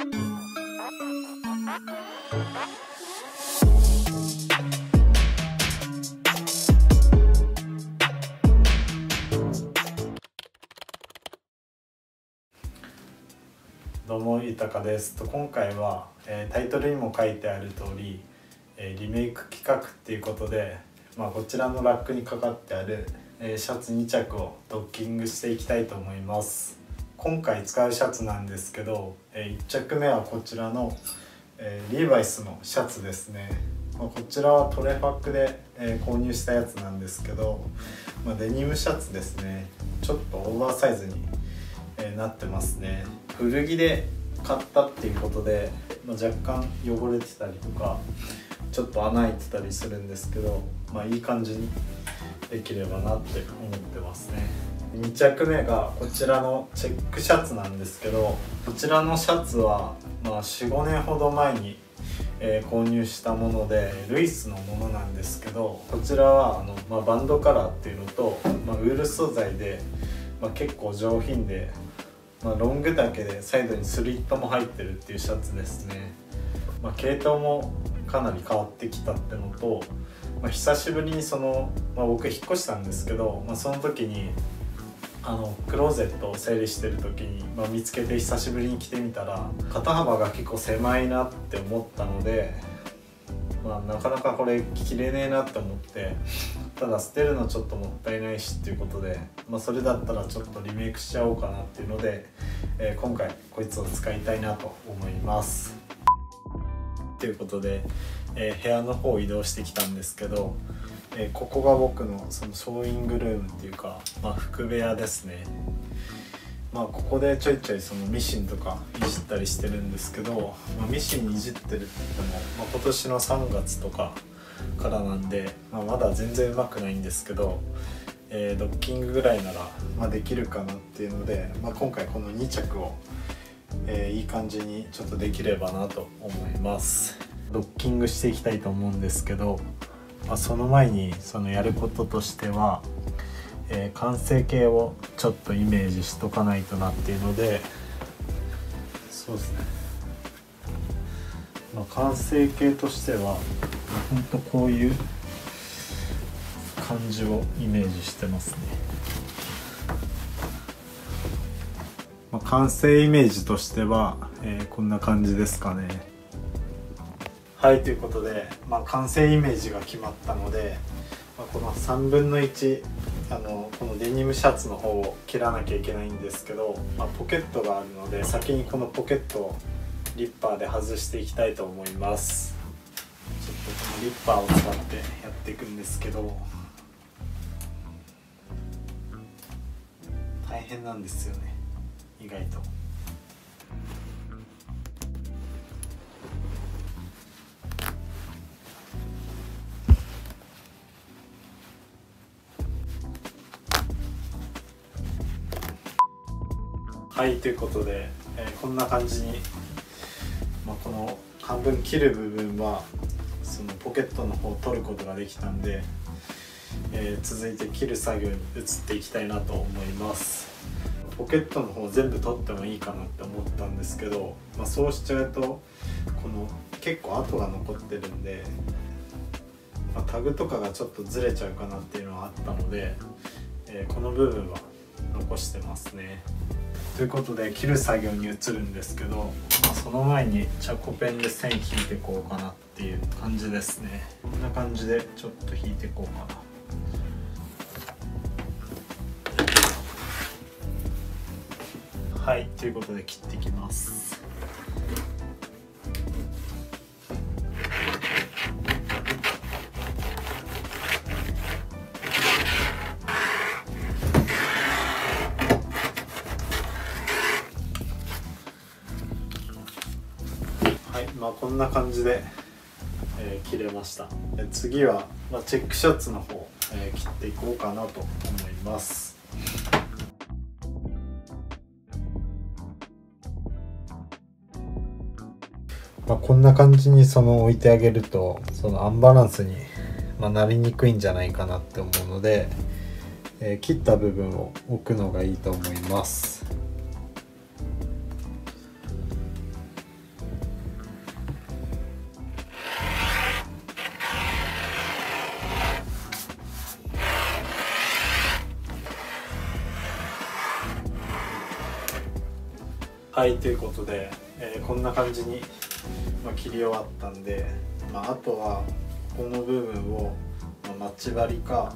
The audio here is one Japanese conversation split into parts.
どうも豊です。と今回は、えータイトルにも書いてある通り、えーリメイク企画っていうことで、まあ、こちらのラックにかかってある、えーシャツ2着をドッキングしていきたいと思います。今回使うシャツなんですけど、え1着目はこちらの、えリーバイスのシャツですね、ま、こちらはトレファックで、え購入したやつなんですけど、ま、デニムシャツですね。ちょっとオーバーサイズにえなってますね。古着で買ったっていうことで、ま、若干汚れてたりとかちょっと穴開いてたりするんですけどまあいい感じにできればなって思ってますね。2着目がこちらのチェックシャツなんですけどこちらのシャツは、まあ、45年ほど前にえー購入したものでルイスのものなんですけどこちらはあの、まあ、バンドカラーっていうのと、まあ、ウール素材で、まあ、結構上品で、ま、ロング丈でサイドにスリットも入ってるっていうシャツですね、ま、系統もかなり変わってきたってのと、まあ、久しぶりにその、まあ、僕引っ越したんですけど、まあ、その時にあのクローゼットを整理してる時に、まあ、見つけて久しぶりに着てみたら肩幅が結構狭いなって思ったので、まあ、なかなかこれ着れねえなって思ってただ捨てるのちょっともったいないしっていうことで、まあ、それだったらちょっとリメイクしちゃおうかなっていうので、えー今回こいつを使いたいなと思います。ということで、えー部屋の方移動してきたんですけど、えーここが僕のそのショーイングルームっていうか、まあ、服部屋ですね。まあここでちょいちょいそのミシンとかいじったりしてるんですけど、まあ、ミシンいじってるって言っても、まあ、今年の3月とかからなんで、まあ、まだ全然うまくないんですけど、えードッキングぐらいなら、まあ、できるかなっていうので、まあ、今回この2着を、えーいい感じにちょっとできればなと思います。ドッキングしていきたいと思うんですけど、まあ、その前にそのやることとしては、えー完成形をちょっとイメージしとかないとなっていうのでそうですね、まあ、完成形としてはほんとこういう感じをイメージしてますね、まあ、完成イメージとしては、えーこんな感じですかね。はいということで、まあ、完成イメージが決まったので、まあ、この3分の1あのこのデニムシャツの方を切らなきゃいけないんですけど、まあ、ポケットがあるので先にこのポケットをリッパーで外していきたいと思いますちょっとこのリッパーを使ってやっていくんですけど大変なんですよね意外と。はいということで、えーこんな感じに、まあ、この半分切る部分はそのポケットの方を取ることができたんで、えー続いて切る作業に移っていきたいなと思います。ポケットの方全部取ってもいいかなって思ったんですけど、まあ、そうしちゃうとこの結構跡が残ってるんで、まあタグとかがちょっとずれちゃうかなっていうのはあったので、えーこの部分は残してますね。ということで切る作業に移るんですけど、まあその前にチャコペンで線引いていこうかなっていう感じですね。こんな感じでちょっと引いていこうかな。はいということで切っていきます。んな感じで、えー切れました。で次は、まあ、チェックシャツの方、えー切っていこうかなと思います。まあ、こんな感じにその置いてあげるとそのアンバランスに、まあ、なりにくいんじゃないかなって思うので、えー切った部分を置くのがいいと思いますはいということで、えー、こんな感じに、まあ、切り終わったんで、まあ、あとはこの部分を、まあ、マッチ針か、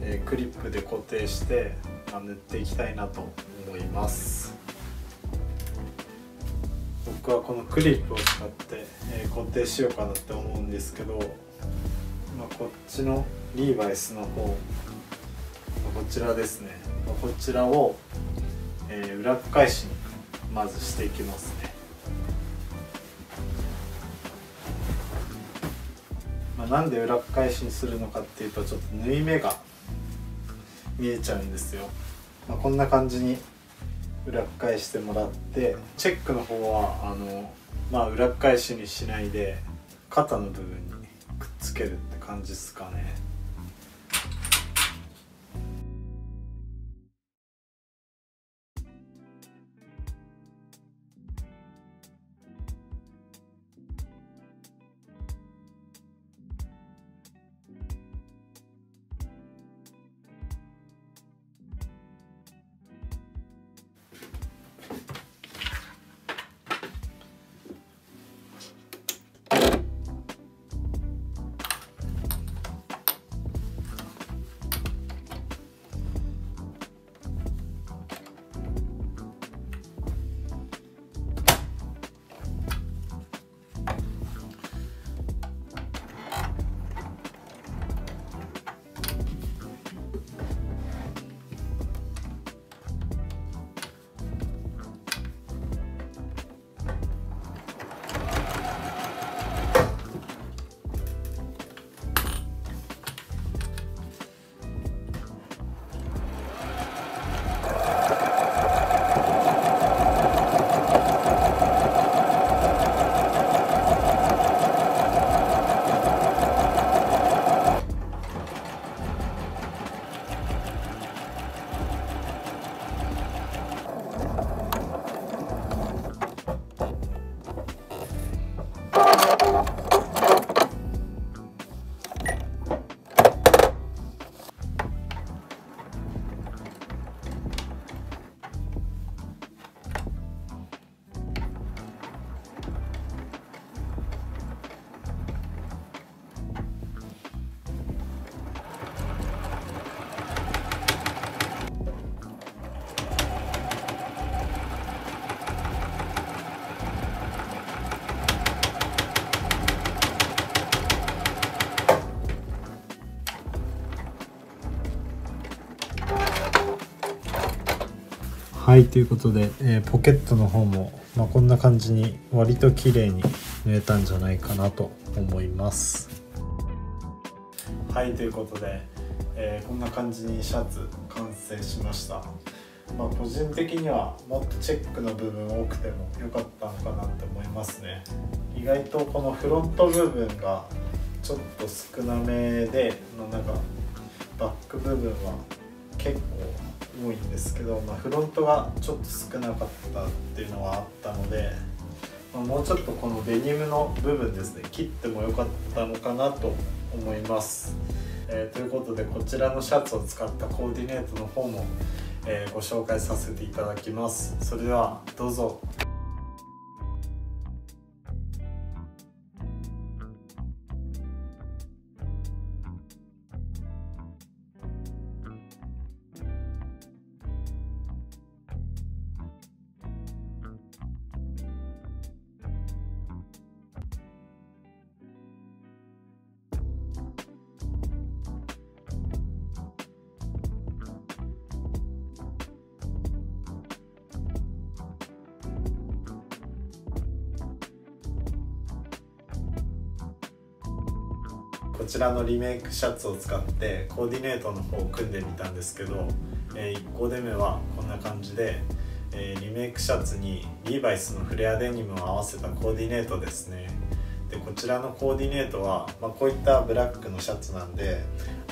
えー、クリップで固定して、まあ、塗っていきたいなと思います。僕はこのクリップを使って、えー、固定しようかなって思うんですけど、まあ、こっちのリーバイスの方こちらですね。こちらを、えー、裏返しにまずしていきますね、まあ、なんで裏返しにするのかっていうとちょっと縫い目が見えちゃうんですよ、まあ、こんな感じに裏返してもらってチェックの方はあのまあ裏返しにしないで肩の部分にくっつけるって感じですかね。はいということで、えー、ポケットの方も、まあ、こんな感じに割と綺麗に縫えたんじゃないかなと思います。はいということで、えー、こんな感じにシャツ完成しました。まあ、個人的にはもっとチェックの部分多くても良かったのかなって思いますね。意外とこのフロント部分がちょっと少なめでなんかバック部分は結構多いんですけど、まあ、フロントがちょっと少なかったっていうのはあったので、まあ、もうちょっとこのデニムの部分ですね切ってもよかったのかなと思います、えー、ということでこちらのシャツを使ったコーディネートの方も、えー、ご紹介させていただきます。それではどうぞ。こちらのリメイクシャツを使ってコーディネートの方を組んでみたんですけど、えー、1個目はこんな感じで、えー、リメイクシャツにリーバイスのフレアデニムを合わせたコーディネートですね。でこちらのコーディネートは、まあ、こういったブラックのシャツなんで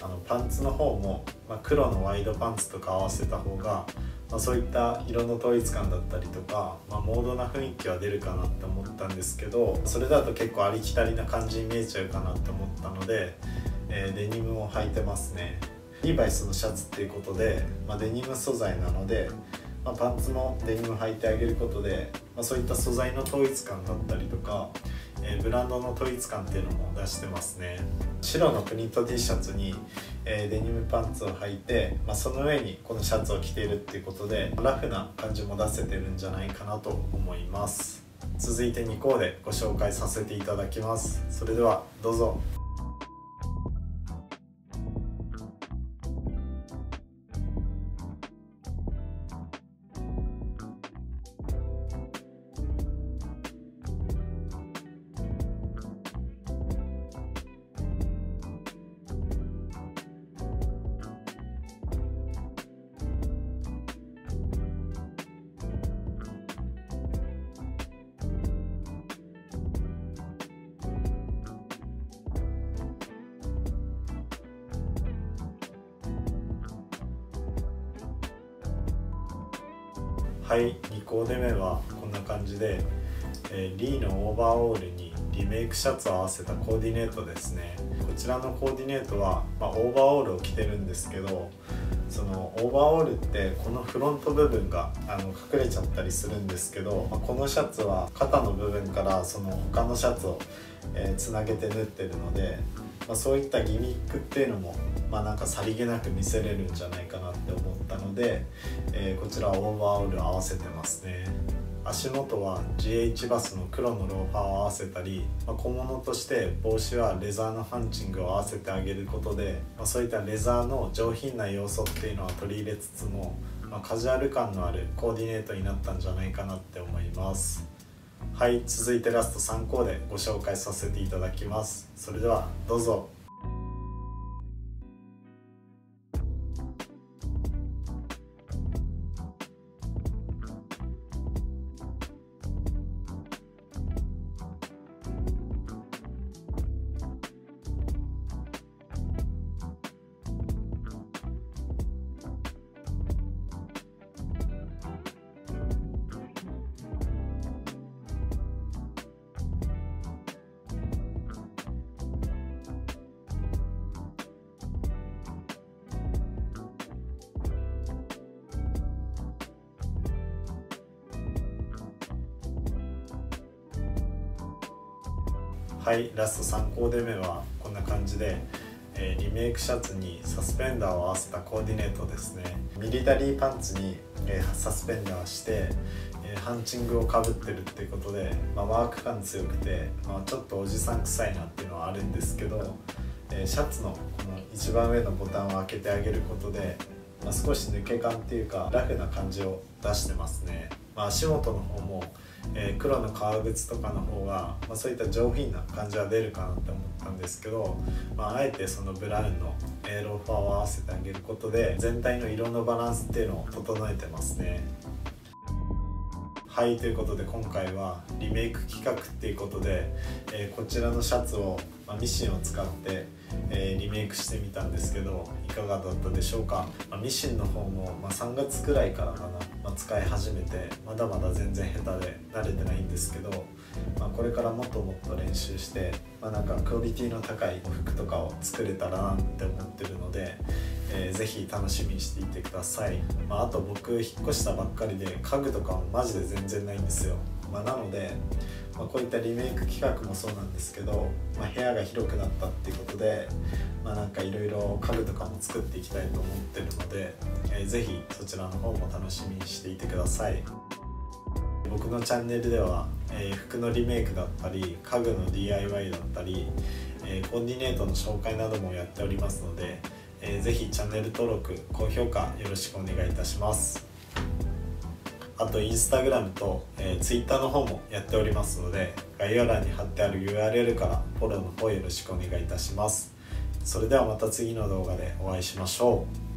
あのパンツの方も、まあ、黒のワイドパンツとか合わせた方がまあ、そういった色の統一感だったりとか、まあ、モードな雰囲気は出るかなって思ったんですけどそれだと結構ありきたりな感じに見えちゃうかなって思ったので、えー、デニムを履いてますね。リーバイスのシャツっていうことで、ま、デニム素材なので、ま、パンツもデニム履いてあげることで、ま、そういった素材の統一感だったりとか、えー、ブランドの統一感っていうのも出してますね。白のプリント T シャツに、えー、デニムパンツを履いて、まあ、その上にこのシャツを着ているっていうことでラフな感じも出せてるんじゃないかなと思います。続いて2コーデご紹介させていただきます。それではどうぞ。はい2コーデ目はこんな感じで、えー、リーのオーバーオールにリメイクシャツを合わせたコーディネートですね。こちらのコーディネートは、まあ、オーバーオールを着てるんですけどそのオーバーオールってこのフロント部分があの隠れちゃったりするんですけど、まあ、このシャツは肩の部分からその他のシャツを、えー、つなげて縫ってるので、まあ、そういったギミックっていうのもまあ、なんかさりげなく見せれるんじゃないかなって思ったので、えー、こちらオーバーオール合わせてますね。足元は GH バスの黒のローファーを合わせたり、まあ、小物として帽子はレザーのハンチングを合わせてあげることで、まあ、そういったレザーの上品な要素っていうのは取り入れつつも、まあ、カジュアル感のあるコーディネートになったんじゃないかなって思います。はい続いてラスト3項でご紹介させていただきます。それではどうぞ。はいラスト3コーデ目はこんな感じで、えー、リメイクシャツにサスペンダーを合わせたコーディネートですね。ミリタリーパンツに、えー、サスペンダーして、えー、ハンチングをかぶってるっていうことで、まあ、ワーク感強くて、まあ、ちょっとおじさん臭いなっていうのはあるんですけど、えシャツのこの一番上のボタンを開けてあげることで、まあ、少し抜け感っていうかラフな感じを出してますね、まあ、足元の方もえー、黒の革靴とかの方が、まあ、そういった上品な感じは出るかなって思ったんですけど、まあ、あえてそのブラウンのローファーを合わせてあげることで全体の色のバランスっていうのを整えてますね。はいということで今回はリメイク企画っていうことで、えー、こちらのシャツを、まあ、ミシンを使って、えー、リメイクしてみたんですけどいかがだったでしょうか、まあ、ミシンの方も、ま3月くらいからかな、ま使い始めてまだまだ全然下手で慣れてないんですけど、まあこれからもっともっと練習して、まあ、なんかクオリティの高い服とかを作れたらなって思ってるので、えー、ぜひ楽しみにしていてください、まあ、あと僕引っ越したばっかりで家具とかもマジで全然ないんですよ、まあ、なので、まあ、こういったリメイク企画もそうなんですけど、ま部屋が広くなったっていうことで、まあ、なんかいろいろ家具とかも作っていきたいと思ってるので、えー、ぜひそちらの方も楽しみにしていてください。僕のチャンネルでは、えー、服のリメイクだったり家具の DIY だったり、えー、コーディネートの紹介などもやっておりますのでえー、ぜひチャンネル登録高評価よろしくお願いいたします。あとインスタグラムと、えー、ツイッターの方もやっておりますので概要欄に貼ってある URL からフォローの方よろしくお願いいたします。それではまた次の動画でお会いしましょう。